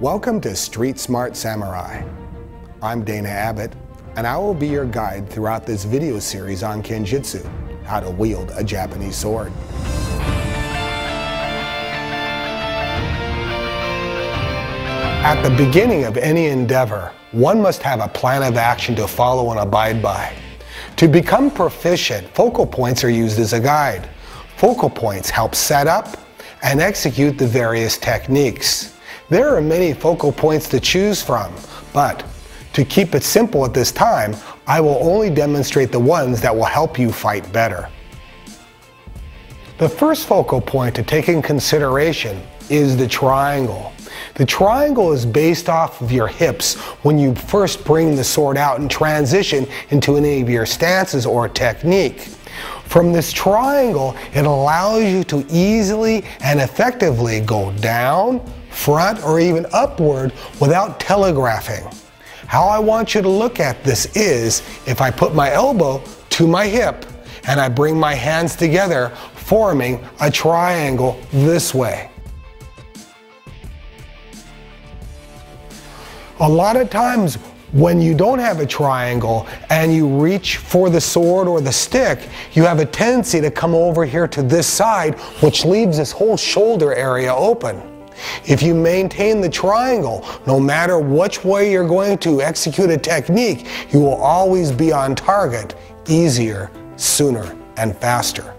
Welcome to Street Smart Samurai. I'm Dana Abbott, and I will be your guide throughout this video series on Kenjutsu, how to wield a Japanese sword. At the beginning of any endeavor, one must have a plan of action to follow and abide by. To become proficient, focal points are used as a guide. Focal points help set up and execute the various techniques. There are many focal points to choose from, but to keep it simple at this time, I will only demonstrate the ones that will help you fight better. The first focal point to take in consideration is the triangle. The triangle is based off of your hips when you first bring the sword out and transition into any of your stances or technique. From this triangle, it allows you to easily and effectively go down, front, or even upward without telegraphing. How I want you to look at this is if I put my elbow to my hip and I bring my hands together, forming a triangle this way. A lot of times when you don't have a triangle and you reach for the sword or the stick, you have a tendency to come over here to this side, which leaves this whole shoulder area open. If you maintain the triangle, no matter which way you're going to execute a technique, you will always be on target, easier, sooner, and faster.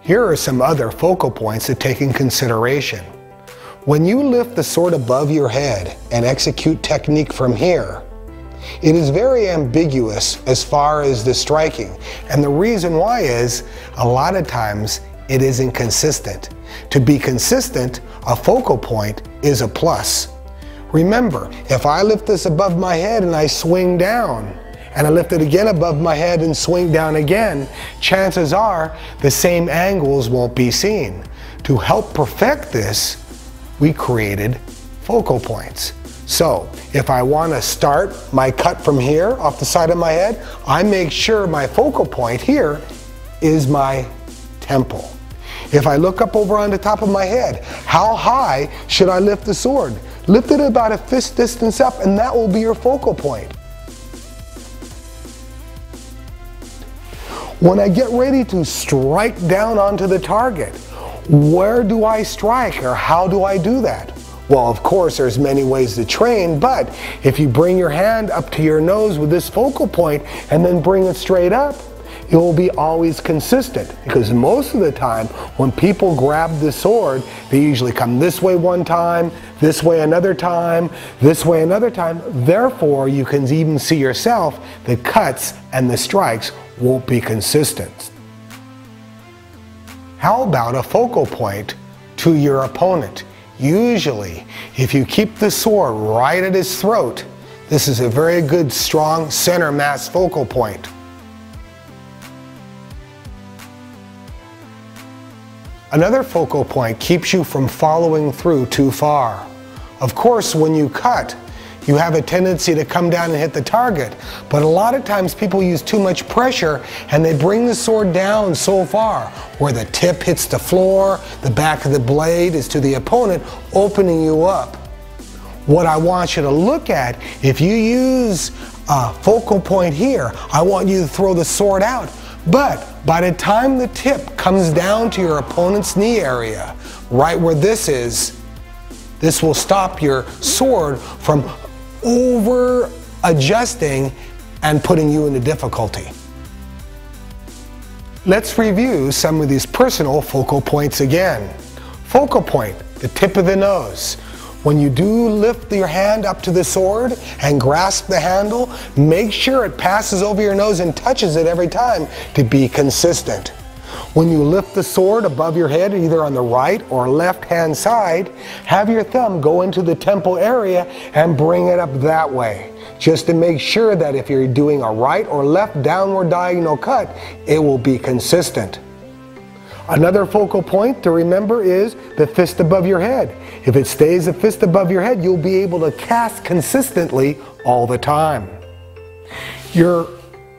Here are some other focal points to take in consideration. When you lift the sword above your head and execute technique from here, it is very ambiguous as far as the striking. And the reason why is a lot of times it isn't consistent. To be consistent, a focal point is a plus. Remember, if I lift this above my head and I swing down, and I lift it again above my head and swing down again, chances are the same angles won't be seen. To help perfect this, we created focal points. So if I want to start my cut from here off the side of my head, I make sure my focal point here is my temple. If I look up over on the top of my head, how high should I lift the sword? Lift it about a fist distance up and that will be your focal point. When I get ready to strike down onto the target, where do I strike or how do I do that? Well, of course, there's many ways to train, but if you bring your hand up to your nose with this focal point and then bring it straight up, it will be always consistent because most of the time when people grab the sword, they usually come this way one time, this way another time, this way another time. Therefore, you can even see yourself, the cuts and the strikes won't be consistent. How about a focal point to your opponent? Usually, if you keep the sword right at his throat, this is a very good strong center mass focal point. Another focal point keeps you from following through too far. Of course, when you cut, you have a tendency to come down and hit the target. But a lot of times people use too much pressure and they bring the sword down so far where the tip hits the floor, the back of the blade is to the opponent, opening you up. What I want you to look at, if you use a focal point here, I want you to throw the sword out but by the time the tip comes down to your opponent's knee area, right where this is, this will stop your sword from over adjusting and putting you into difficulty. Let's review some of these personal focal points again. Focal point, the tip of the nose. When you do lift your hand up to the sword and grasp the handle, make sure it passes over your nose and touches it every time to be consistent. When you lift the sword above your head, either on the right or left hand side, have your thumb go into the temple area and bring it up that way. Just to make sure that if you're doing a right or left downward diagonal cut, it will be consistent. Another focal point to remember is the fist above your head. If it stays a fist above your head, you'll be able to cast consistently all the time. Your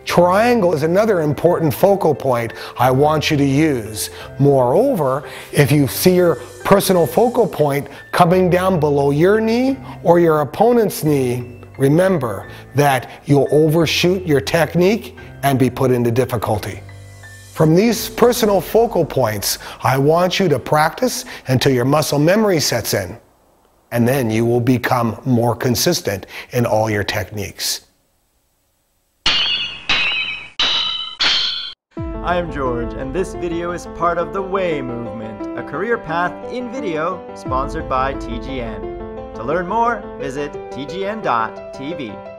Triangle is another important focal point I want you to use. Moreover, if you see your personal focal point coming down below your knee or your opponent's knee, remember that you'll overshoot your technique and be put into difficulty. From these personal focal points, I want you to practice until your muscle memory sets in, and then you will become more consistent in all your techniques. I am George, and this video is part of the WAY movement, a career path in video sponsored by TGN. To learn more, visit tgn.tv.